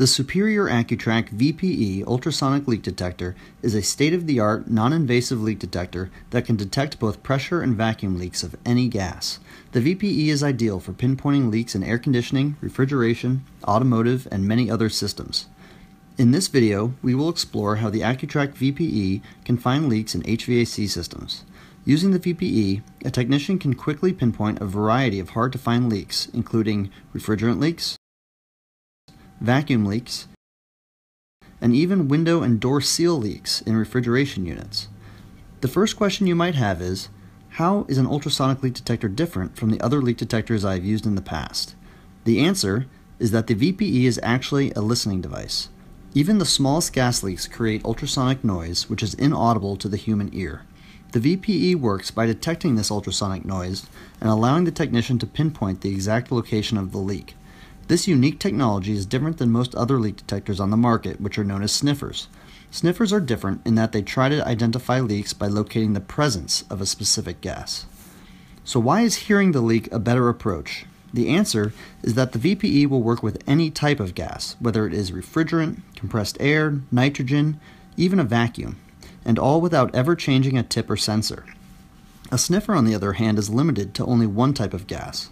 The Superior AccuTrak VPE ultrasonic leak detector is a state of the art, non invasive leak detector that can detect both pressure and vacuum leaks of any gas. The VPE is ideal for pinpointing leaks in air conditioning, refrigeration, automotive, and many other systems. In this video, we will explore how the AccuTrak VPE can find leaks in HVAC systems. Using the VPE, a technician can quickly pinpoint a variety of hard to find leaks, including refrigerant leaks, vacuum leaks, and even window and door seal leaks in refrigeration units. The first question you might have is, how is an ultrasonic leak detector different from the other leak detectors I've used in the past? The answer is that the VPE is actually a listening device. Even the smallest gas leaks create ultrasonic noise, which is inaudible to the human ear. The VPE works by detecting this ultrasonic noise and allowing the technician to pinpoint the exact location of the leak. This unique technology is different than most other leak detectors on the market, which are known as sniffers. Sniffers are different in that they try to identify leaks by locating the presence of a specific gas. So, why is hearing the leak a better approach? The answer is that the VPE will work with any type of gas, whether it is refrigerant, compressed air, nitrogen, even a vacuum, and all without ever changing a tip or sensor. A sniffer, on the other hand, is limited to only one type of gas.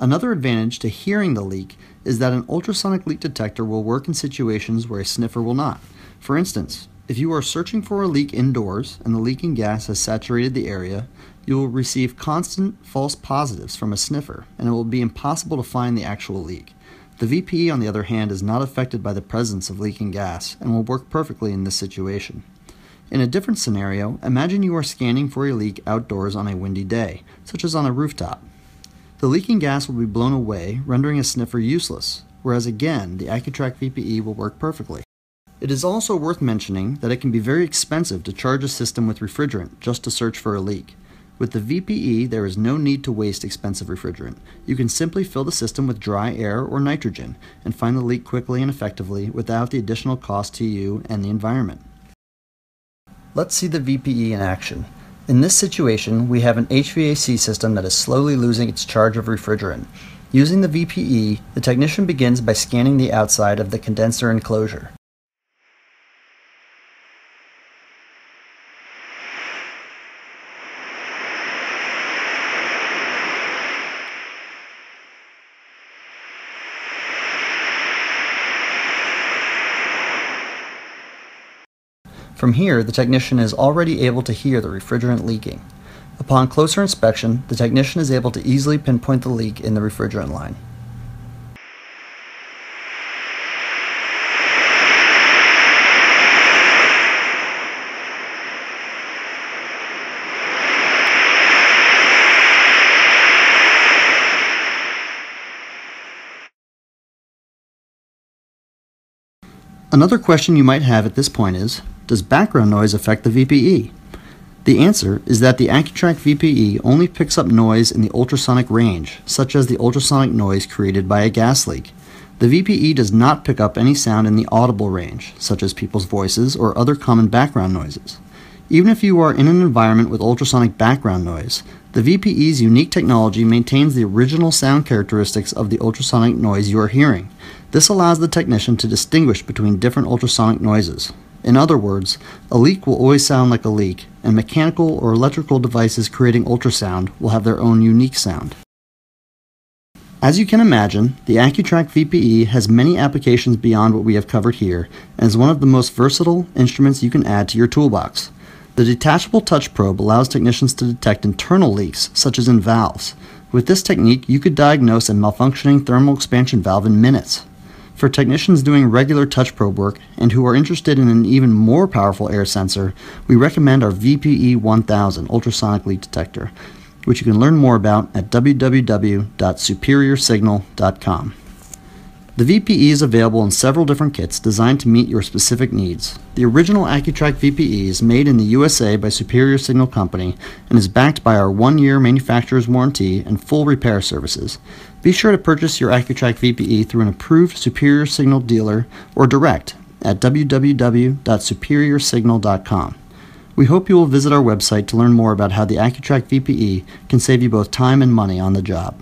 Another advantage to hearing the leak is that an ultrasonic leak detector will work in situations where a sniffer will not. For instance, if you are searching for a leak indoors and the leaking gas has saturated the area, you will receive constant false positives from a sniffer, and it will be impossible to find the actual leak. The VPE, on the other hand, is not affected by the presence of leaking gas and will work perfectly in this situation. In a different scenario, imagine you are scanning for a leak outdoors on a windy day, such as on a rooftop. The leaking gas will be blown away, rendering a sniffer useless, whereas again, the AccuTrak VPE will work perfectly. It is also worth mentioning that it can be very expensive to charge a system with refrigerant just to search for a leak. With the VPE, there is no need to waste expensive refrigerant. You can simply fill the system with dry air or nitrogen and find the leak quickly and effectively without the additional cost to you and the environment. Let's see the VPE in action. In this situation, we have an HVAC system that is slowly losing its charge of refrigerant. Using the VPE, the technician begins by scanning the outside of the condenser enclosure. From here, the technician is already able to hear the refrigerant leaking. Upon closer inspection, the technician is able to easily pinpoint the leak in the refrigerant line. Another question you might have at this point is, does background noise affect the VPE? The answer is that the AccuTrak VPE only picks up noise in the ultrasonic range, such as the ultrasonic noise created by a gas leak. The VPE does not pick up any sound in the audible range, such as people's voices or other common background noises. Even if you are in an environment with ultrasonic background noise, the VPE's unique technology maintains the original sound characteristics of the ultrasonic noise you are hearing. This allows the technician to distinguish between different ultrasonic noises. In other words, a leak will always sound like a leak, and mechanical or electrical devices creating ultrasound will have their own unique sound. As you can imagine, the AccuTrak VPE has many applications beyond what we have covered here, and is one of the most versatile instruments you can add to your toolbox. The detachable touch probe allows technicians to detect internal leaks, such as in valves. With this technique, you could diagnose a malfunctioning thermal expansion valve in minutes. For technicians doing regular touch probe work and who are interested in an even more powerful air sensor, we recommend our VPE 1000 ultrasonic leak detector, which you can learn more about at www.superiorsignal.com. The VPE is available in several different kits designed to meet your specific needs. The original AccuTrak VPE is made in the USA by Superior Signal Company and is backed by our one year manufacturer's warranty and full repair services. Be sure to purchase your AccuTrak VPE through an approved Superior Signal dealer or direct at www.superiorsignal.com. We hope you will visit our website to learn more about how the AccuTrak VPE can save you both time and money on the job.